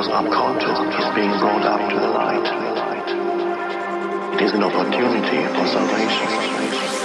force unconscious is being brought up to the light. It is an opportunity for salvation.